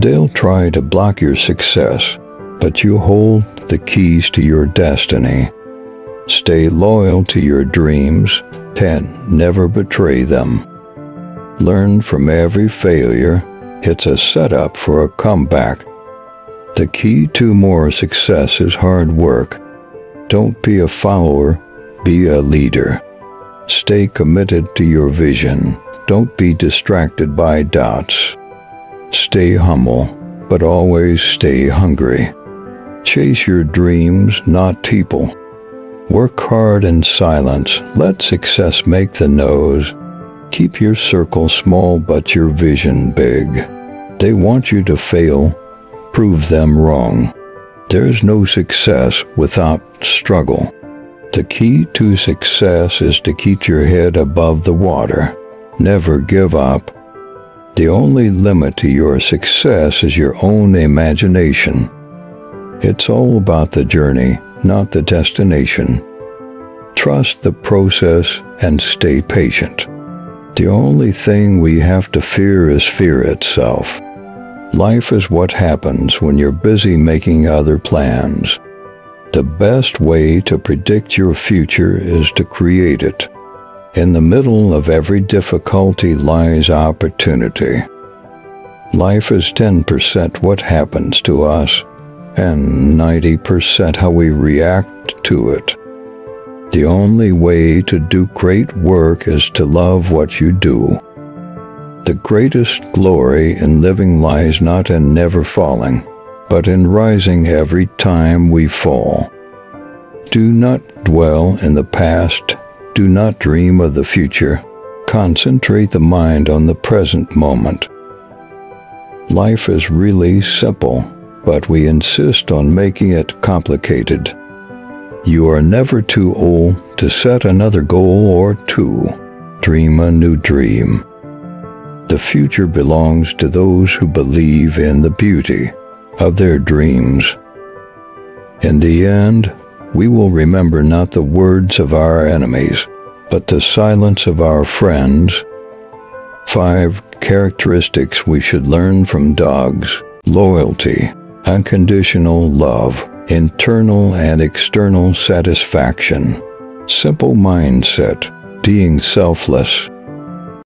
They'll try to block your success, but you hold the keys to your destiny. Stay loyal to your dreams and never betray them. Learn from every failure. It's a setup for a comeback. The key to more success is hard work. Don't be a follower, be a leader. Stay committed to your vision. Don't be distracted by doubts. Stay humble, but always stay hungry. Chase your dreams, not people. Work hard in silence. Let success make the nose. Keep your circle small, but your vision big. They want you to fail. Prove them wrong. There's no success without struggle. The key to success is to keep your head above the water. Never give up. The only limit to your success is your own imagination. It's all about the journey, not the destination. Trust the process and stay patient. The only thing we have to fear is fear itself. Life is what happens when you're busy making other plans. The best way to predict your future is to create it. In the middle of every difficulty lies opportunity. Life is 10% what happens to us and 90% how we react to it. The only way to do great work is to love what you do. The greatest glory in living lies not in never falling, but in rising every time we fall. Do not dwell in the past do not dream of the future. Concentrate the mind on the present moment. Life is really simple, but we insist on making it complicated. You are never too old to set another goal or two. Dream a new dream. The future belongs to those who believe in the beauty of their dreams. In the end, we will remember not the words of our enemies, but the silence of our friends. Five characteristics we should learn from dogs. Loyalty, unconditional love, internal and external satisfaction, simple mindset, being selfless,